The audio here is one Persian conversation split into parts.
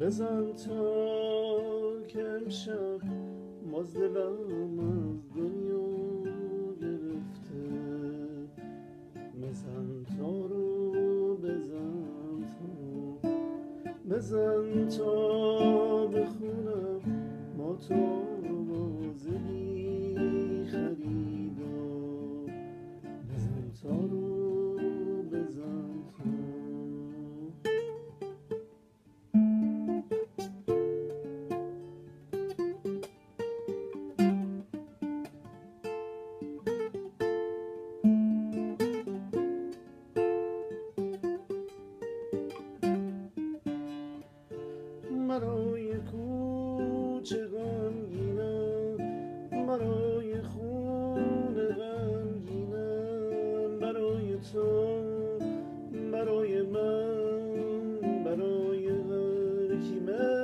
بزن تا که امشب باز دلم از دنیا گرفته. بزن تا رو بزن تا بزن تا بخونم. ما تو برای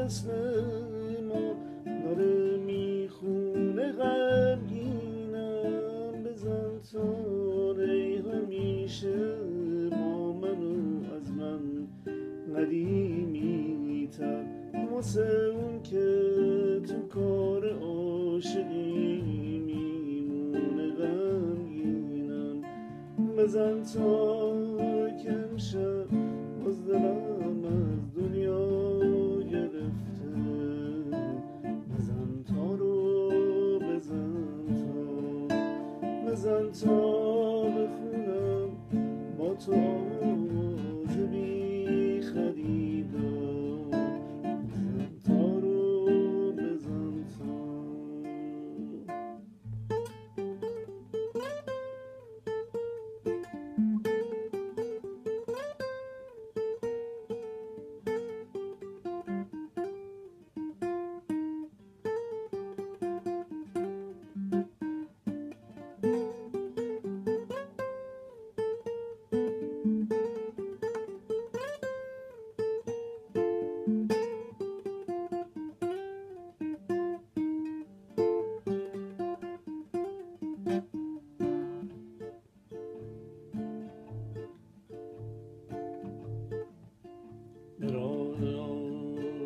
مثل ما داره می‌خونه غمگینم. بزن تا همیشه با منو از من قدیمی تر واسه اون که تو کار عاشقی میمونه غمگینم. بزن تا که امشب باز دلم بزن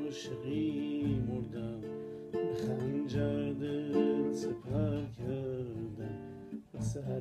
عاشقی مردم. به خنجر کردم. واسه هر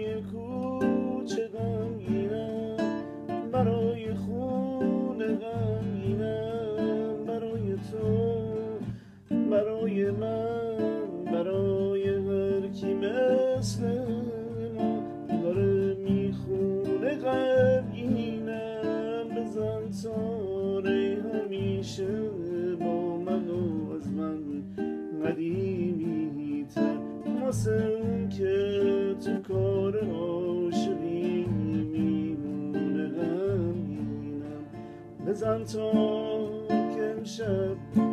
بزن تا که امشب